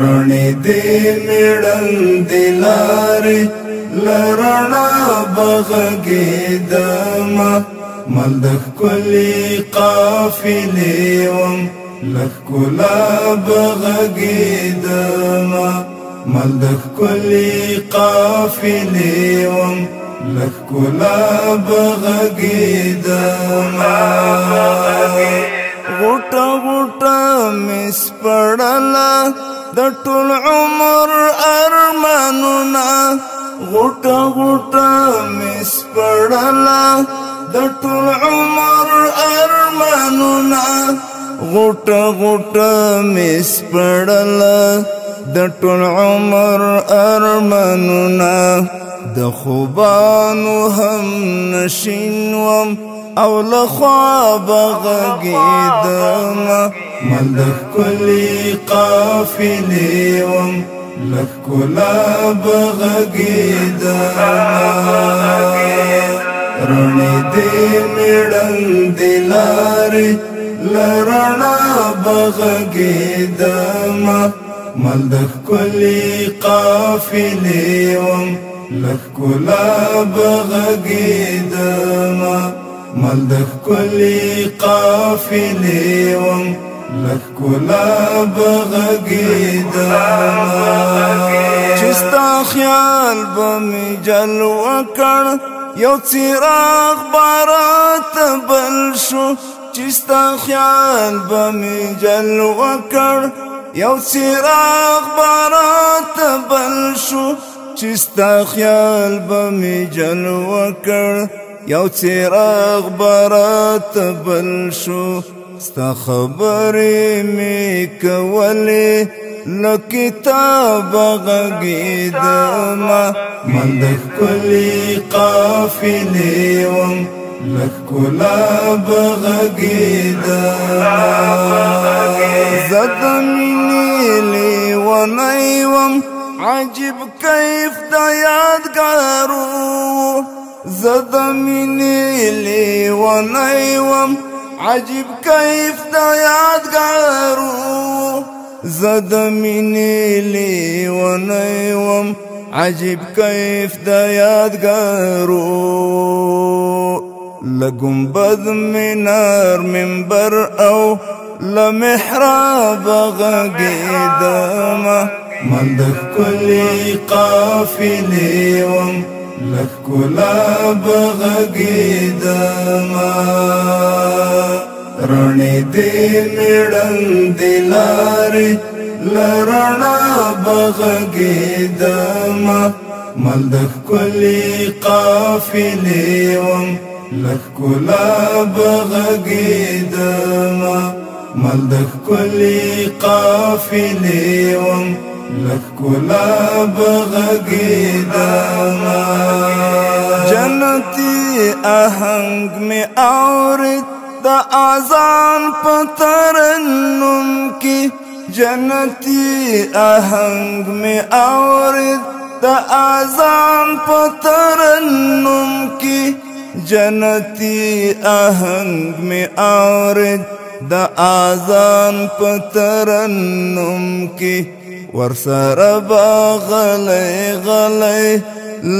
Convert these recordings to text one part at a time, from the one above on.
رڼې دې مړل دې لارې لرنا بغګې دما مل د کلی قافلې وم لکلا بغګې دما مل د کلی قافلې وم لکلا بغګې دما غټه غټه مس پړلا د ټول عمر ارمانونه غټه غټه مس پړلا د ټول عمر ارمانونه غټه غټه مس پړلا د ټول عمر ارمانونه د خوبانو هم نشینوم او لخوا بغګیدم من د کلی قافلې وم لکلا بغګیدا رڼې دې مړن دلارې لرنا بغګیدا ما من د کلی قافلې وم لکلا بغګیدا ما من د کلی قافلې وم لك کلا بغگی دا چستا خیال بمی جلو کن یو چراغ بارات بل شو چستا خیال بمی جلو کن یو چراغ بارات بل شو چستا خیال بمی جلو کن بارات بل شو استخبري مې کولې لكتاب غقيد ما من د ښکلې قافلي وم لك ښکلا بغقيد غږېدمه مني لي مینې لیونی وم عجیب کیف د یادګارو زه د وم عجیب کیف دا یادګارو زد منی لیونیم عجیب کیف دا لقم بذ منار بر او لمحراب ما من د کلی قافلی وم لکلا بغقیدما رڼې دې مړن دلارې لرنا بغګې دما مل د کلی قافلې وم لکلا بغګې دما مل د کلی قافلې وم لکلا بغګې دما جنتی اهنګ می اورت د اذان پترنم کې جنتی اهنګ می اورید د اذان پترنم کې جنتی اهنګ می اورید د اذان پترنم کې ورسره باغلی غلی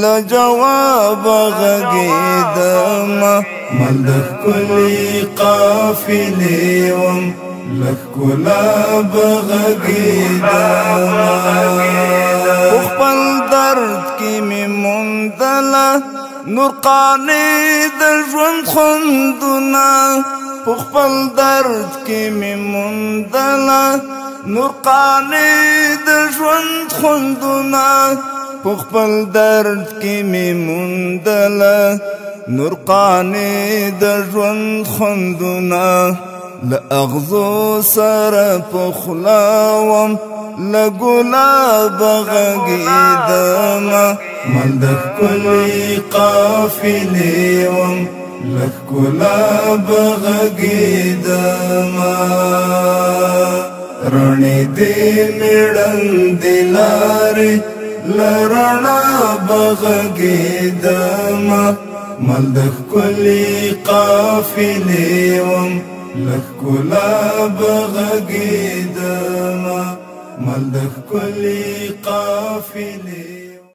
لجواب غږیدمه من د کلی قافلې وم لکلا بغګیدا خپل درد کې مې مندلا نور قانې د ژوند خوندونه خپل درد کې مې مندلا نور قانې د ژوند خوندونه پخپل درد کې می مندل نور قانې د ژوند خوندونه لأغزو سر پخلاوم لګلاب غږیدم من د کلی قافلې وم لګلاب غږیدم رڼې دې مړن دلاره لرنا بغي د مال دخ كل کلی وم لکلا كل بغي ما مال دخ كل قافلې